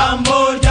Cambodia.